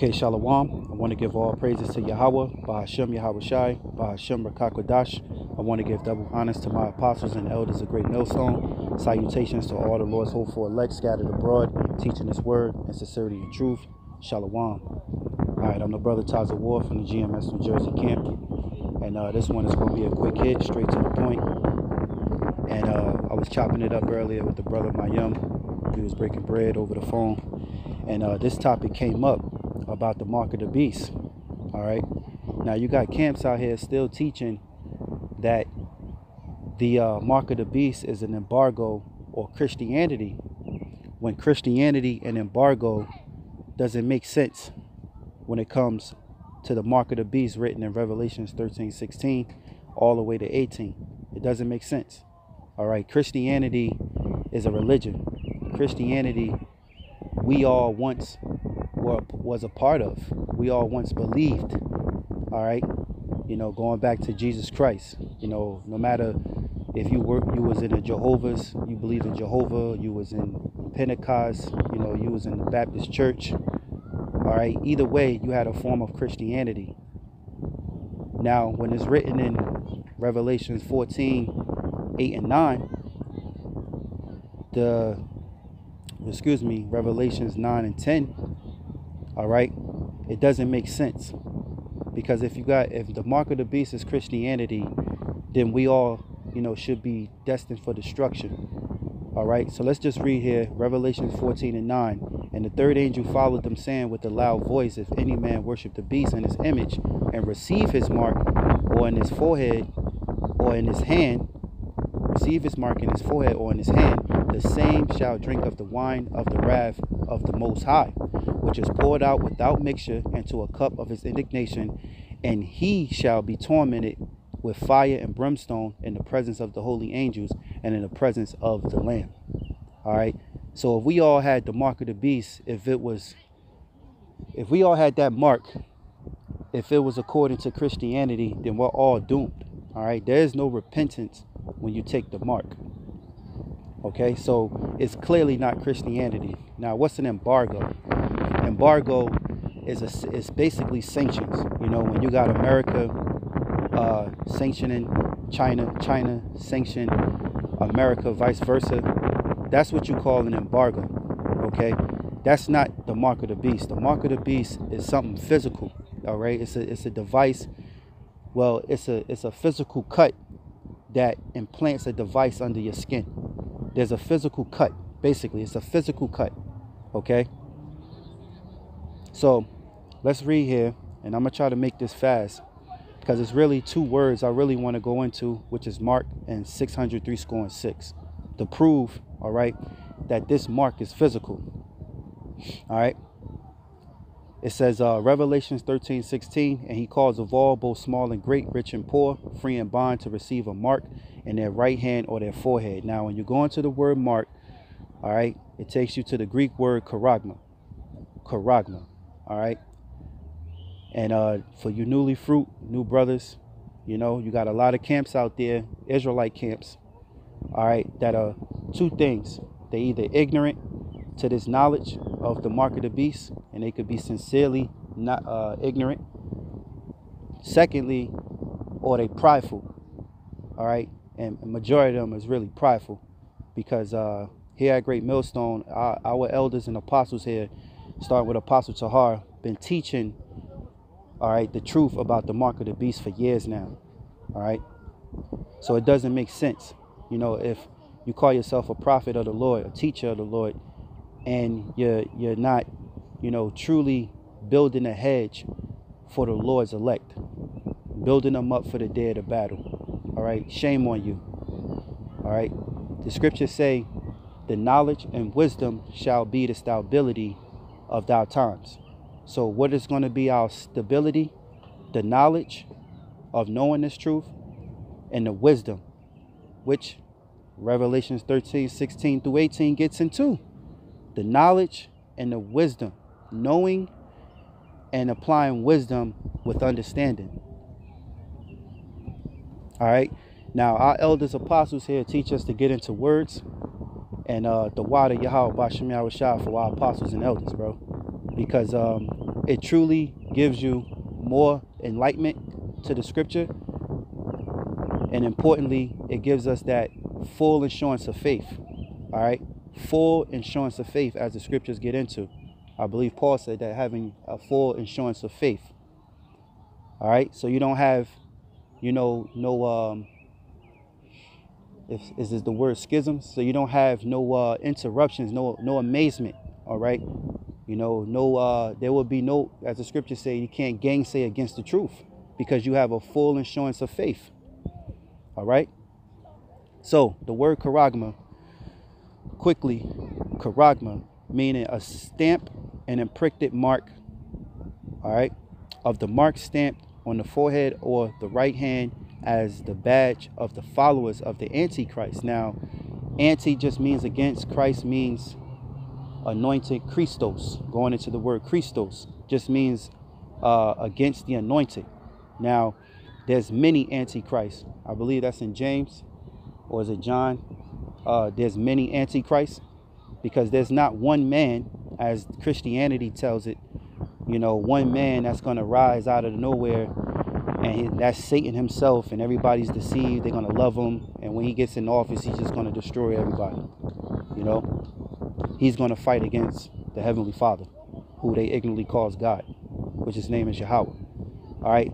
Okay, Shalom. I want to give all praises to Yahweh, BaHaSham Yahweh Shai, BaHaSham Rakakwadash. I want to give double honors to my apostles and elders of Great Millstone. Salutations to all the Lord's hopeful elect scattered abroad, teaching His word in sincerity and truth. Shalom. All right, I'm the brother Taza War from the GMS New Jersey camp. And uh, this one is going to be a quick hit, straight to the point. And uh, I was chopping it up earlier with the brother Mayum. We was breaking bread over the phone. And uh, this topic came up about the mark of the beast. All right. Now you got camps out here still teaching that the uh, mark of the beast is an embargo or Christianity when Christianity and embargo doesn't make sense when it comes to the mark of the beast written in Revelations 13 16 all the way to 18. It doesn't make sense. All right. Christianity is a religion. Christianity, we all once were, was a part of. We all once believed. All right, you know, going back to Jesus Christ. You know, no matter if you were you was in a Jehovah's, you believed in Jehovah. You was in Pentecost. You know, you was in the Baptist Church. All right. Either way, you had a form of Christianity. Now, when it's written in Revelations 14, 8 and 9, the excuse me, Revelations 9 and 10, all right, it doesn't make sense. Because if you got, if the mark of the beast is Christianity, then we all, you know, should be destined for destruction. All right, so let's just read here Revelation 14 and 9. And the third angel followed them, saying with a loud voice, If any man worship the beast and his image, and receive his mark, or in his forehead, or in his hand, receive his mark in his forehead or in his hand, the same shall drink of the wine of the wrath of the Most High, which is poured out without mixture into a cup of his indignation, and he shall be tormented with fire and brimstone in the presence of the holy angels and in the presence of the Lamb. All right. So if we all had the mark of the beast, if it was, if we all had that mark, if it was according to Christianity, then we're all doomed. All right. There is no repentance when you take the mark. Okay. So it's clearly not Christianity. Now, what's an embargo? Embargo is a, is basically sanctions. You know, when you got America uh, sanctioning China, China sanction America, vice versa. That's what you call an embargo. Okay, that's not the mark of the beast. The mark of the beast is something physical. All right, it's a it's a device. Well, it's a it's a physical cut that implants a device under your skin. There's a physical cut. Basically, it's a physical cut. Okay. So let's read here, and I'm gonna try to make this fast because it's really two words I really want to go into, which is Mark and 603 score and six, to prove, all right, that this mark is physical. All right. It says uh, Revelations 13, 16, and he calls of all, both small and great, rich and poor, free and bond, to receive a mark in their right hand or their forehead. Now, when you go into the word mark, all right, it takes you to the Greek word charagma. Charagma. All right. And uh, for you newly fruit, new brothers, you know, you got a lot of camps out there, Israelite camps, all right, that are two things. They either ignorant to this knowledge of the mark of the beast, and they could be sincerely not uh, ignorant. Secondly, or they prideful, all right, and majority of them is really prideful, because uh, here at Great Millstone, our, our elders and apostles here, starting with Apostle Tahar, been teaching all right, the truth about the mark of the beast for years now. All right. So it doesn't make sense. You know, if you call yourself a prophet of the Lord, a teacher of the Lord, and you're you're not, you know, truly building a hedge for the Lord's elect, building them up for the day of the battle. All right, shame on you. All right, the scriptures say, "The knowledge and wisdom shall be the stability of thy times." So, what is going to be our stability? The knowledge of knowing this truth and the wisdom, which Revelations 13, 16 through 18 gets into. The knowledge and the wisdom, knowing and applying wisdom with understanding. All right. Now, our elders apostles here teach us to get into words and uh, the water Yahweh Bashem Yahweh for our apostles and elders, bro because um, it truly gives you more enlightenment to the scripture. And importantly, it gives us that full assurance of faith. All right? Full assurance of faith as the scriptures get into. I believe Paul said that having a full assurance of faith. All right? So you don't have, you know, no um if is this the word schism So you don't have no uh interruptions, no no amazement. All right. You know, no uh there will be no as the scriptures say, you can't gainsay against the truth because you have a full assurance of faith. All right. So the word charagma, quickly, charagma, meaning a stamp and imprinted mark, all right, of the mark stamped on the forehead or the right hand as the badge of the followers of the Antichrist. Now, anti just means against, Christ means anointed Christos. Going into the word Christos just means uh, against the anointed. Now, there's many antichrists. I believe that's in James or is it John? Uh, there's many antichrists because there's not one man, as Christianity tells it, you know, one man that's going to rise out of nowhere and he, that's Satan himself, and everybody's deceived. They're gonna love him, and when he gets in office, he's just gonna destroy everybody. You know, he's gonna fight against the heavenly Father, who they ignorantly calls God, which his name is Yahweh. All right,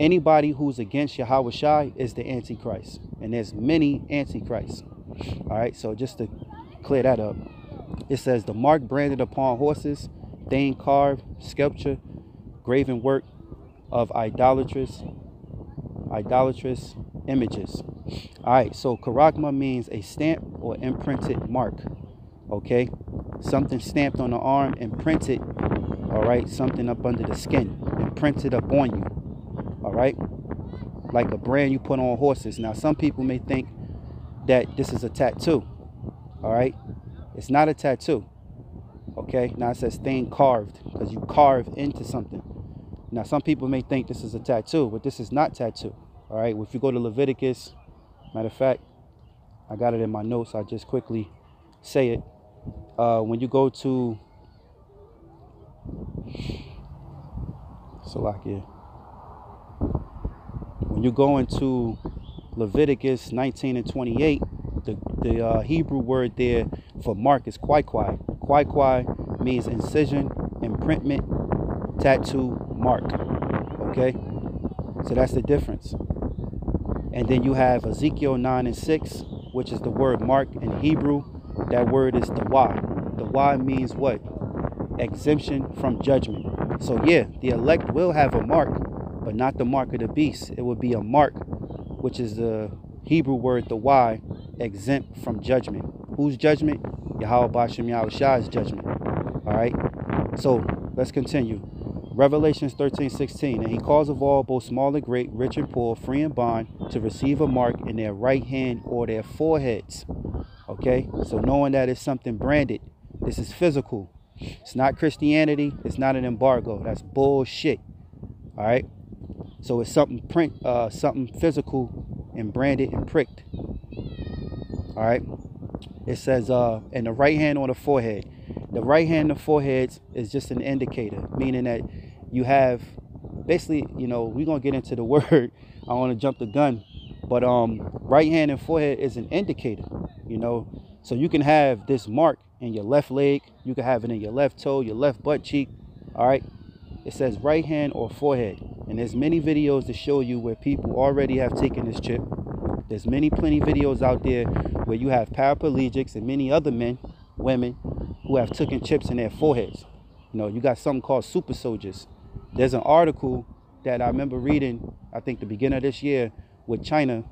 anybody who's against Yahawashi is the Antichrist, and there's many Antichrists. All right, so just to clear that up, it says the mark branded upon horses, thane carved, sculpture, graven work, of idolatrous idolatrous images. All right, so charagma means a stamp or imprinted mark. Okay, something stamped on the arm, imprinted. All right, something up under the skin, imprinted up on you. All right, like a brand you put on horses. Now, some people may think that this is a tattoo. All right, it's not a tattoo. Okay, now it says thing carved because you carve into something. Now, some people may think this is a tattoo, but this is not tattoo. All right, if you go to Leviticus, matter of fact, I got it in my notes. I just quickly say it. Uh, when you go to Salakia, when you go into Leviticus 19 and 28, the, the uh, Hebrew word there for mark is kwai kwai. Kwai kwai means incision, imprintment, tattoo, mark. Okay? So that's the difference. And then you have Ezekiel 9 and 6, which is the word mark in Hebrew. That word is the Y. The Y means what? Exemption from judgment. So yeah, the elect will have a mark, but not the mark of the beast. It would be a mark, which is the Hebrew word, the Y, exempt from judgment. Whose judgment? Yahweh Bashem Yahweh judgment. All right. So let's continue. Revelations 13, 16. And he calls of all, both small and great, rich and poor, free and bond, to receive a mark in their right hand or their foreheads. Okay? So knowing that it's something branded, this is physical. It's not Christianity, it's not an embargo. That's bullshit. All right? So it's something print, uh, something physical and branded and pricked. All right? It says uh, in the right hand on the forehead. The right hand on the forehead is just an indicator, meaning that you have basically, you know, we're gonna get into the word. I want to jump the gun, but um, right hand and forehead is an indicator, you know. So you can have this mark in your left leg, you can have it in your left toe, your left butt cheek. All right. It says right hand or forehead, and there's many videos to show you where people already have taken this chip. There's many plenty videos out there where you have paraplegics and many other men, women who have taken chips in their foreheads. You know, you got something called super soldiers. There's an article that I remember reading, I think the beginning of this year, with China.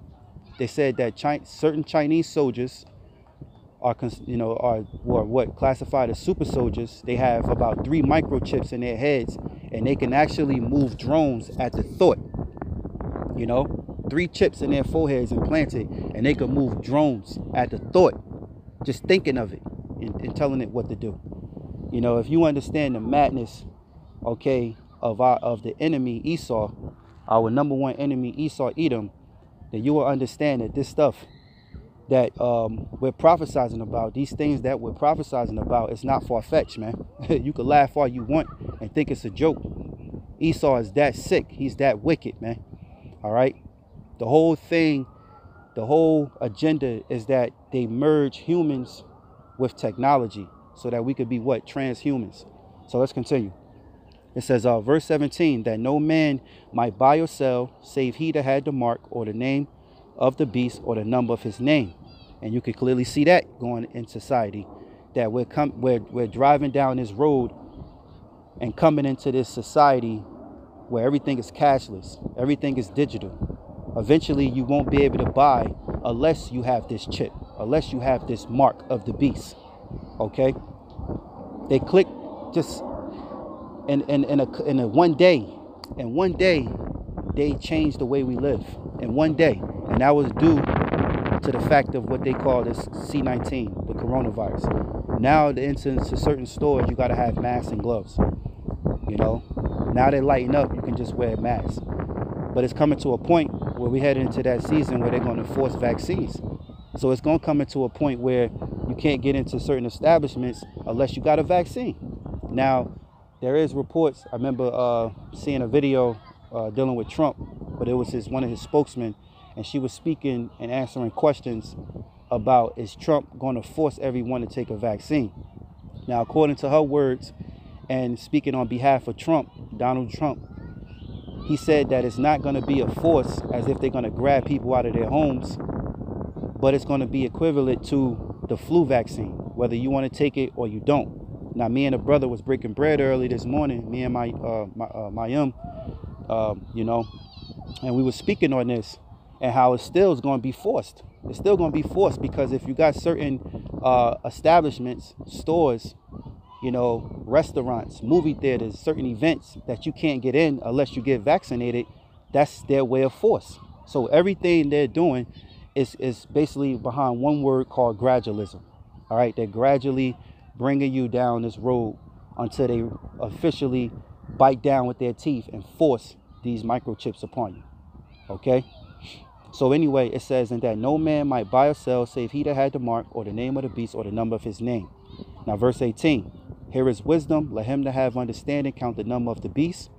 They said that China, certain Chinese soldiers are, you know, are, what classified as super soldiers. They have about three microchips in their heads, and they can actually move drones at the thought. You know, three chips in their foreheads implanted, and they can move drones at the thought, just thinking of it and, and telling it what to do. You know, if you understand the madness, okay, of our of the enemy Esau, our number one enemy Esau Edom, then you will understand that this stuff, that um, we're prophesying about, these things that we're prophesying about, it's not far fetched, man. you can laugh all you want and think it's a joke. Esau is that sick. He's that wicked, man. All right. The whole thing, the whole agenda is that they merge humans with technology so that we could be what? Transhumans. So let's continue. It says, uh, verse 17, that no man might buy or sell save he that had the mark or the name of the beast or the number of his name. And you can clearly see that going in society, that we're, com- we're, we're driving down this road and coming into this society where everything is cashless, everything is digital. Eventually, you won't be able to buy unless you have this chip, unless you have this mark of the beast. Okay? They click just in, in, in, a, in a one day. And one day, they changed the way we live. In one day. And that was due to the fact of what they call this C19, the coronavirus. Now, the instance to certain stores, you got to have masks and gloves. You know, now they lighten up, you can just wear a mask. But it's coming to a point where we head into that season where they're going to force vaccines. So it's going to come into a point where you can't get into certain establishments unless you got a vaccine. Now, there is reports. I remember uh, seeing a video uh, dealing with Trump, but it was his one of his spokesmen, and she was speaking and answering questions about is Trump going to force everyone to take a vaccine? Now, according to her words, and speaking on behalf of Trump, Donald Trump, he said that it's not going to be a force as if they're going to grab people out of their homes, but it's going to be equivalent to the flu vaccine, whether you want to take it or you don't. Now, me and a brother was breaking bread early this morning. Me and my uh, my uh, my um, uh, you know, and we were speaking on this and how it still is going to be forced. It's still going to be forced because if you got certain uh, establishments, stores, you know, restaurants, movie theaters, certain events that you can't get in unless you get vaccinated, that's their way of force. So everything they're doing is is basically behind one word called gradualism. All right, they're gradually bringing you down this road until they officially bite down with their teeth and force these microchips upon you. Okay? So anyway, it says, in that no man might buy or sell save he that had the mark or the name of the beast or the number of his name. Now verse 18. Here is wisdom. Let him that have understanding count the number of the beast,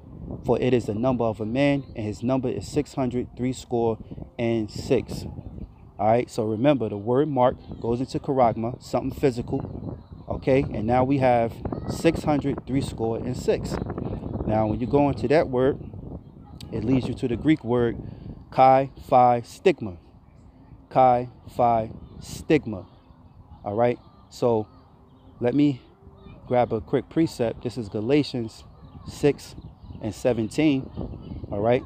for it is the number of a man, and his number is six hundred three score and six. All right, so remember the word mark goes into charagma, something physical, Okay, and now we have 603 score and 6. Now, when you go into that word, it leads you to the Greek word chi phi stigma. Chi phi stigma. All right, so let me grab a quick precept. This is Galatians 6 and 17. All right,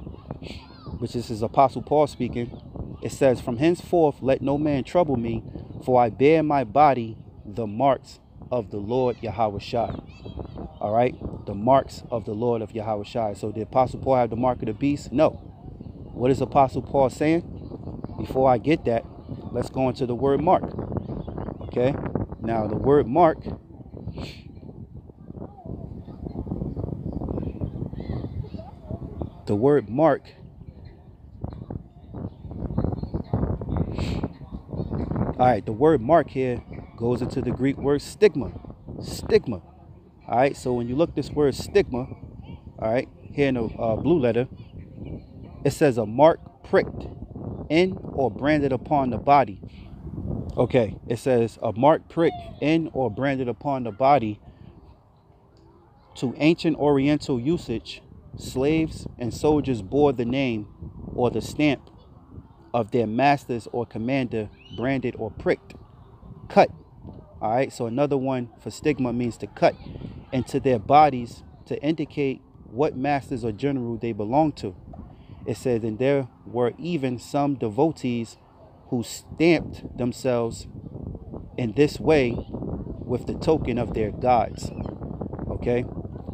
which is Apostle Paul speaking. It says, From henceforth let no man trouble me, for I bear my body the marks of the Lord Yahawashi. All right, the marks of the Lord of Yahawashi. So did Apostle Paul have the mark of the beast? No. What is Apostle Paul saying? Before I get that, let's go into the word mark. Okay, now the word mark. The word mark All right, the word mark here goes into the Greek word stigma. Stigma. All right, so when you look this word stigma, all right, here in the uh, blue letter, it says a mark pricked in or branded upon the body. Okay, it says a mark pricked in or branded upon the body. To ancient Oriental usage, slaves and soldiers bore the name or the stamp of their masters or commander branded or pricked, cut all right, so another one for stigma means to cut into their bodies to indicate what masters or general they belong to. It says, and there were even some devotees who stamped themselves in this way with the token of their gods. Okay,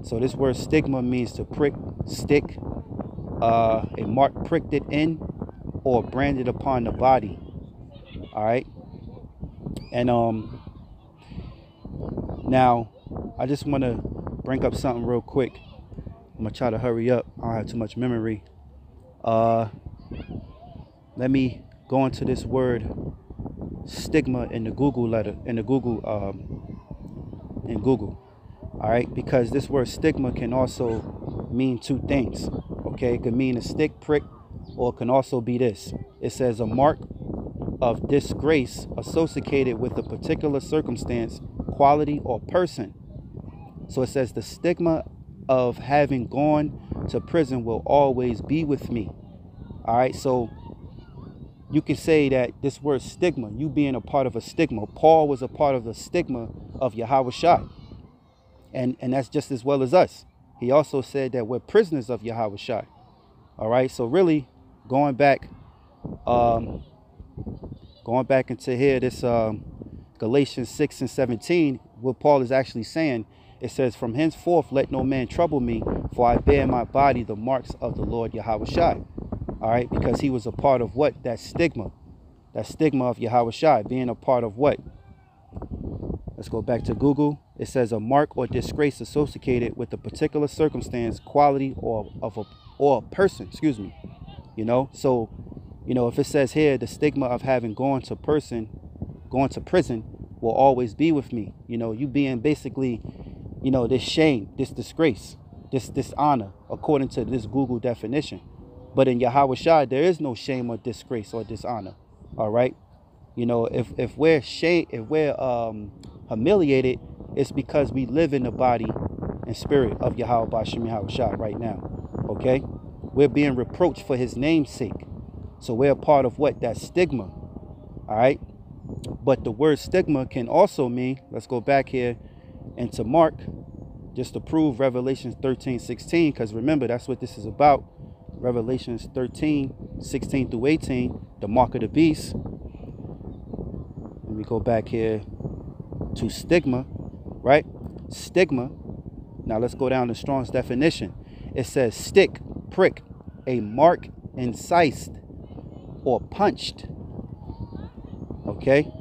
so this word stigma means to prick, stick, uh, a mark pricked it in or branded upon the body. All right, and um, now, I just want to bring up something real quick. I'm gonna try to hurry up. I don't have too much memory. Uh, let me go into this word stigma in the Google letter in the Google um, in Google. All right, because this word stigma can also mean two things. Okay, it could mean a stick prick, or it can also be this. It says a mark of disgrace associated with a particular circumstance, quality, or person. So it says the stigma of having gone to prison will always be with me. All right, so you can say that this word stigma, you being a part of a stigma, Paul was a part of the stigma of Yahawashi. And, and that's just as well as us. He also said that we're prisoners of Yahawashi. All right, so really going back, um, going back into here, this um, Galatians 6 and 17, what Paul is actually saying, it says, From henceforth let no man trouble me, for I bear in my body the marks of the Lord Yahawashi. All right, because he was a part of what? That stigma. That stigma of Yahawashi, being a part of what? Let's go back to Google. It says a mark or disgrace associated with a particular circumstance, quality, or of a or a person, excuse me. You know, so you know, if it says here the stigma of having gone to person, going to prison will always be with me. You know, you being basically, you know, this shame, this disgrace, this dishonor, according to this Google definition. But in Yahawashi, there is no shame or disgrace or dishonor. All right. You know, if if we're shame, if we're um, humiliated, it's because we live in the body and spirit of Yahweh Yahawashi right now. Okay, we're being reproached for His name's sake. So we're a part of what? That stigma. All right. But the word stigma can also mean, let's go back here into Mark, just to prove Revelation 13, 16, because remember, that's what this is about. Revelations 13, 16 through 18, the mark of the beast. Let me go back here to stigma, right? Stigma. Now let's go down to Strong's definition. It says stick, prick, a mark incised or punched. Okay?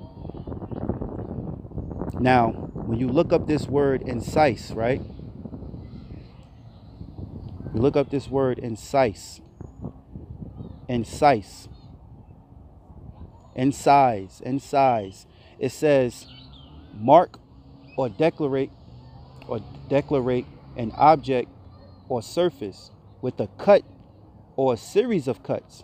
Now, when you look up this word incise, right? You look up this word incise. Incise. Incise. Incise. It says mark or declarate or declarate an object or surface with a cut or a series of cuts.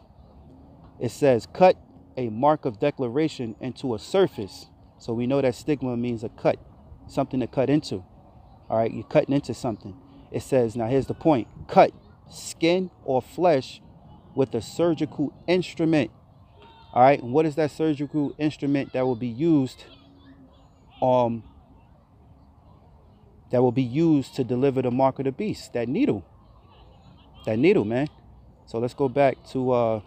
It says cut a mark of declaration into a surface. So we know that stigma means a cut, something to cut into. All right, you're cutting into something. It says, now here's the point cut skin or flesh with a surgical instrument. All right, and what is that surgical instrument that will be used? Um, that will be used to deliver the mark of the beast. That needle. That needle, man. So let's go back to uh,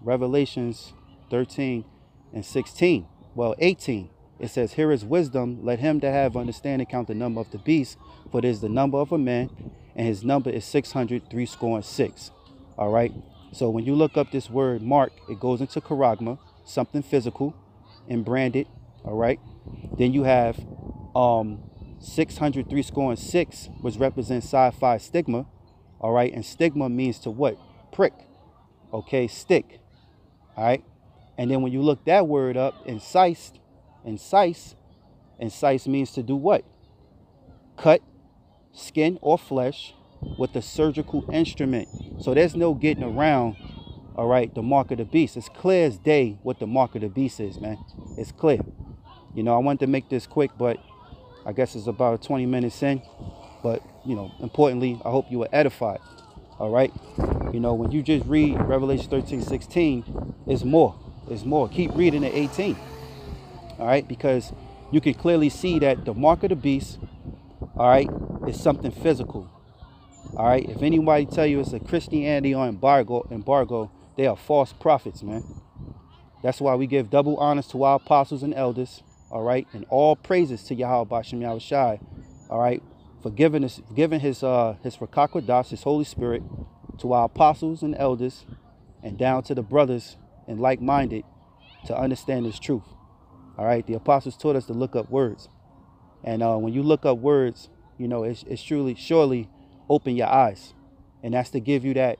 Revelations 13 and 16. Well, 18. It says, Here is wisdom. Let him that have understanding count the number of the beast, for it is the number of a man, and his number is 603 score and six. All right. So when you look up this word mark, it goes into charagma, something physical and branded. All right. Then you have um 603 score and six, which represents sci-fi stigma. All right. And stigma means to what? Prick. Okay. Stick. All right. And then when you look that word up, incised, incise, incise means to do what? Cut skin or flesh with a surgical instrument. So there's no getting around, all right, the mark of the beast. It's clear as day what the mark of the beast is, man. It's clear. You know, I wanted to make this quick, but I guess it's about 20 minutes in. But, you know, importantly, I hope you were edified. All right. You know, when you just read Revelation 13, 16, it's more. It's more. Keep reading at 18. All right, because you can clearly see that the mark of the beast, all right, is something physical. All right. If anybody tell you it's a Christianity or embargo, embargo, they are false prophets, man. That's why we give double honors to our apostles and elders. All right, and all praises to Yahweh Bashem Yahawashi. All right, for giving us, giving his uh his Rawchaa Qadash, his Holy Spirit, to our apostles and elders, and down to the brothers and like-minded to understand this truth. All right, the apostles taught us to look up words, and uh, when you look up words, you know it's, it's truly surely open your eyes, and that's to give you that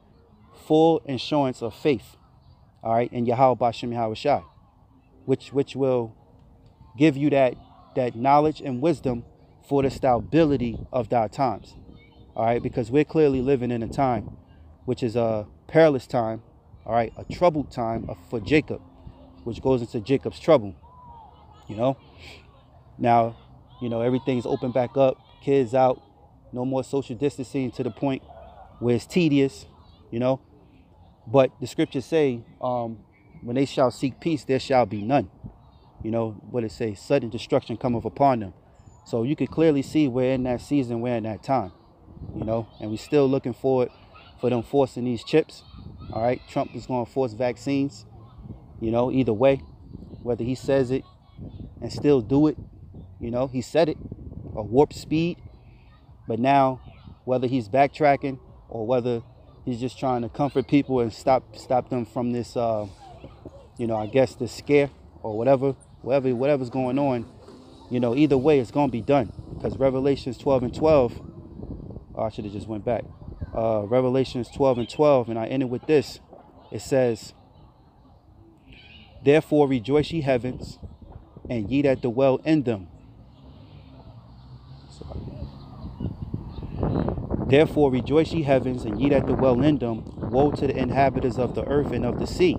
full assurance of faith. All right, in Yahweh Bashem Yahweh which which will give you that that knowledge and wisdom for the stability of thy times. All right, because we're clearly living in a time which is a perilous time, all right, a troubled time for Jacob, which goes into Jacob's trouble. You know, now, you know, everything's open back up, kids out, no more social distancing to the point where it's tedious, you know. But the scriptures say, um, when they shall seek peace, there shall be none. You know, what it say, sudden destruction cometh upon them. So you can clearly see we're in that season, we're in that time, you know, and we're still looking forward for them forcing these chips. All right, Trump is going to force vaccines, you know, either way, whether he says it and still do it, you know, he said it, a warp speed, but now whether he's backtracking or whether he's just trying to comfort people and stop stop them from this, uh, you know, I guess this scare or whatever, whatever, whatever's going on, you know, either way, it's going to be done because Revelations 12 and 12. Oh, I should have just went back. Uh, Revelations 12 and 12, and I ended with this. It says, Therefore rejoice ye heavens, and ye that dwell in them. Therefore rejoice ye heavens, and ye that dwell in them. Woe to the inhabitants of the earth and of the sea,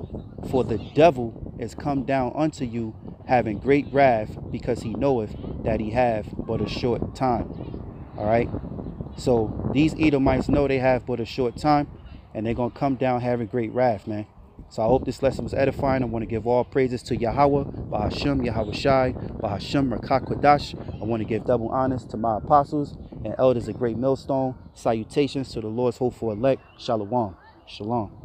for the devil is come down unto you, having great wrath, because he knoweth that he have but a short time. All right. So these Edomites know they have but a short time, and they're gonna come down having great wrath, man. So I hope this lesson was edifying. I want to give all praises to Yahweh, BaHaSham, Yahweh Shai, BaHaSham, Rakakwadash. I want to give double honors to my apostles and elders of Great Millstone. Salutations to the Lord's hopeful elect. Shalom. Shalom.